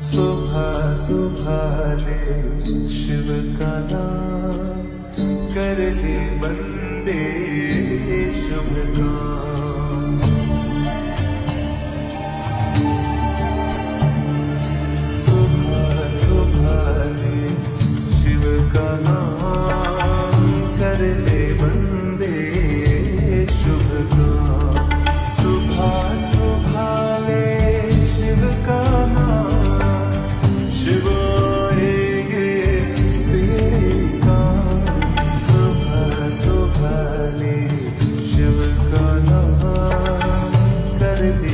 सुबह सुबह ले शिव का नाम कर ले बंदे शुभ काम। सुबह सुबह ले शिव का नाम कर ले बंदे वाले शिव का नाम कर दे